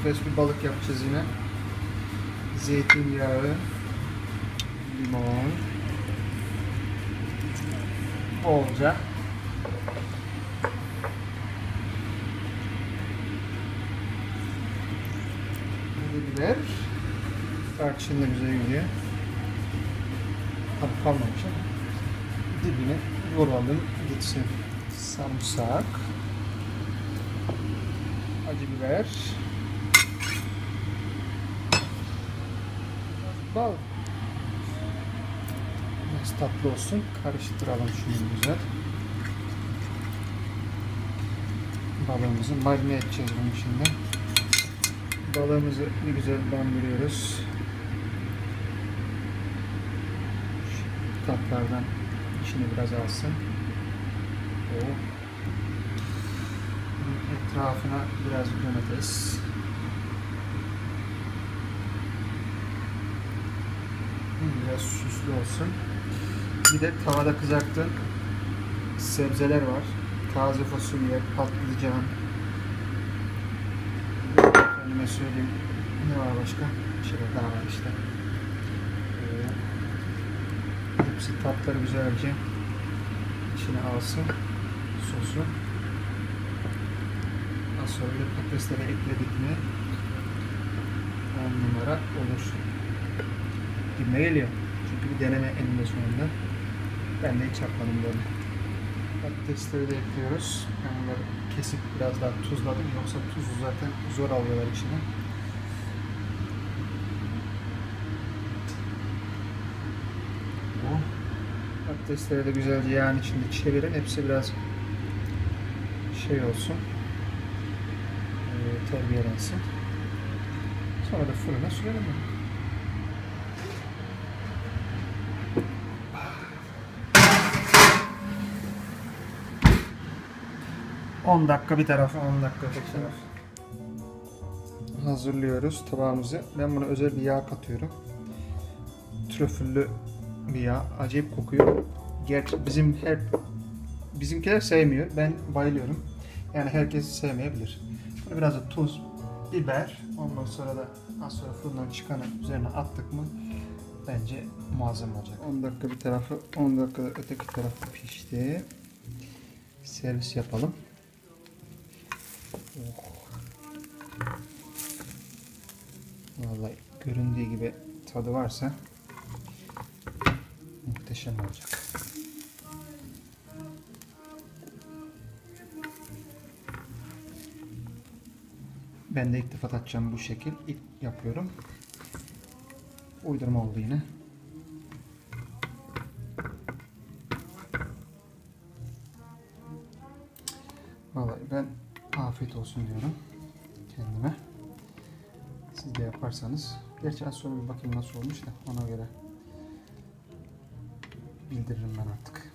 enfes bir balık yapacağız yine. Zeytinyağı, limon, bolca. Biber. Tarçın da güzel gidiyor. Tabii kalmamış ama. Dibine vuralım gitsin. Sarımsak. Acı biber. Bal. Biraz tatlı olsun. Karıştıralım şunu güzel. Balığımızı marine edeceğiz bunu şimdi. Balığımızı bir güzel bandırıyoruz. Şu tatlardan içini biraz alsın. O. Bunun Etrafına biraz domates. Biraz süslü olsun. Bir de tavada kızarttığım sebzeler var. Taze fasulye, patlıcan. Efendime söyleyeyim. Ne var başka? Bir şeyler daha var işte. Ee, hepsi tatları güzelce içine alsın sosu. Az sonra da patatesleri ekledik mi 10 numara olur. Gibime geliyor. Çünkü bir deneme eninde sonunda. Ben de hiç yapmadım böyle. Patatesleri de ekliyoruz. Ben bunları kesip biraz daha tuzladım. Yoksa tuzu zaten zor alıyorlar içine. Patatesleri de güzelce yağın içinde çevirin. Hepsi biraz şey olsun. Ee, terbiyelensin. Sonra da fırına sürelim. Bunu. On dakika bir taraf, 10 dakika tek taraf. Hazırlıyoruz tabağımızı. Ben buna özel bir yağ katıyorum. Trüfüllü bir yağ. Acayip kokuyor. Gerçi bizim her bizimkiler sevmiyor. Ben bayılıyorum. Yani herkes sevmeyebilir. Böyle biraz da tuz, biber. Ondan sonra da az sonra fırından çıkanı üzerine attık mı bence muazzam olacak. 10 dakika bir tarafı, 10 dakika öteki tarafı pişti. Servis yapalım. Oh. Vallahi göründüğü gibi tadı varsa muhteşem olacak. Ben de ilk defa tatacağım bu şekil. İlk yapıyorum. Uydurma oldu yine. Vallahi ben afiyet olsun diyorum kendime. Siz de yaparsanız. Gerçi az sonra bir bakayım nasıl olmuş da ona göre bildiririm ben artık.